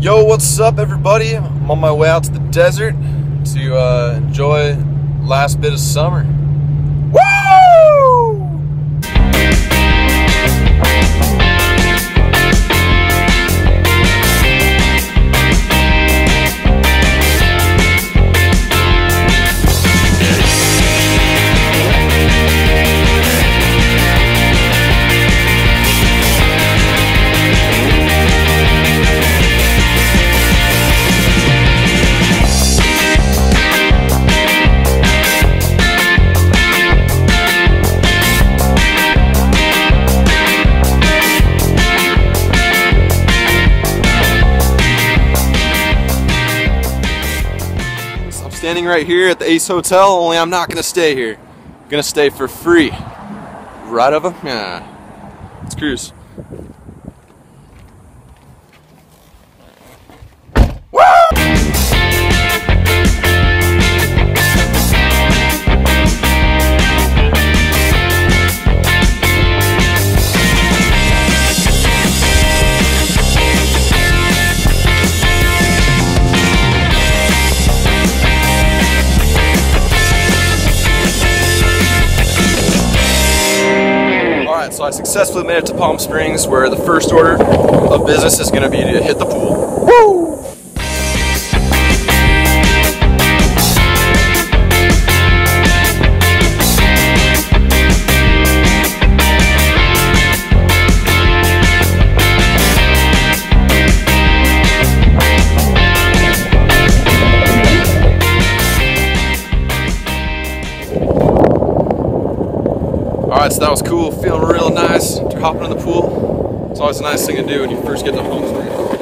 Yo, what's up, everybody? I'm on my way out to the desert to uh, enjoy last bit of summer. Woo! Standing right here at the Ace Hotel, only I'm not gonna stay here. I'm gonna stay for free. Right over? Yeah. Let's cruise. So I successfully made it to Palm Springs where the first order of business is gonna be to hit the pool. Alright, so that was cool. Feeling real nice after hopping in the pool. It's always a nice thing to do when you first get to Springs.